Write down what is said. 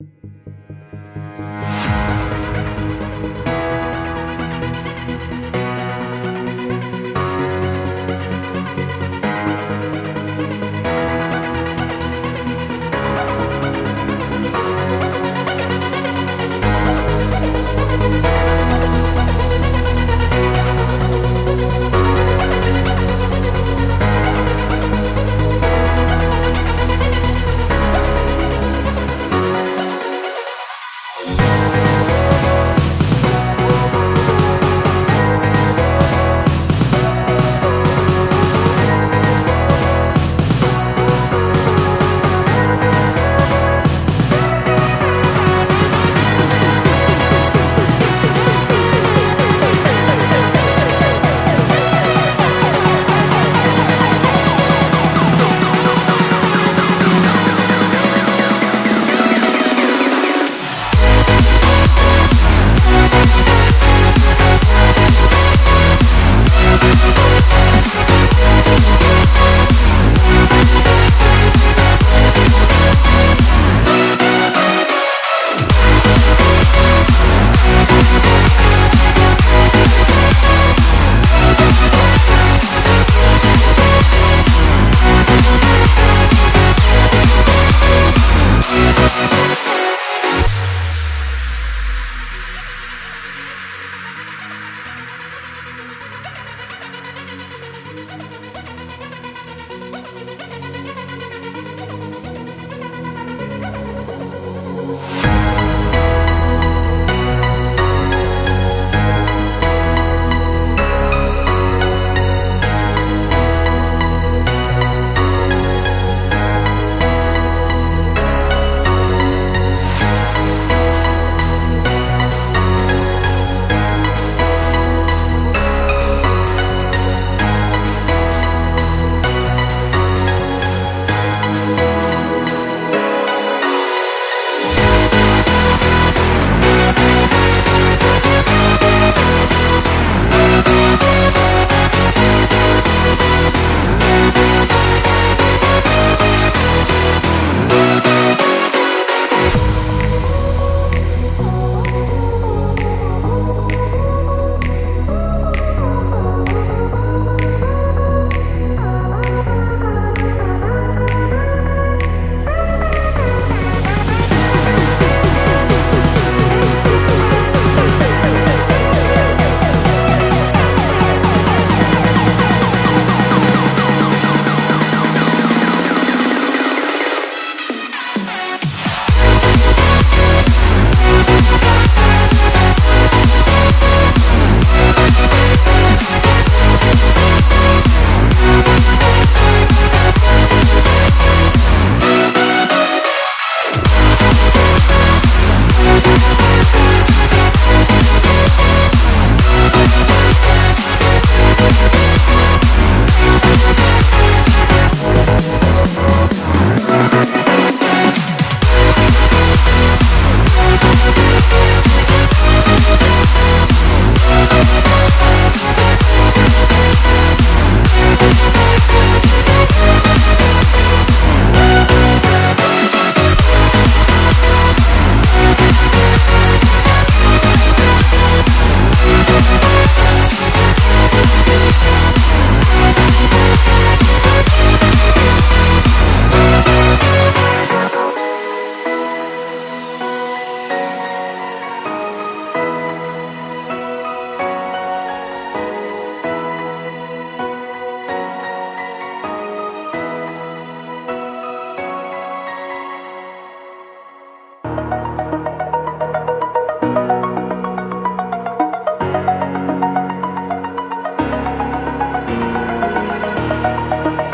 thank you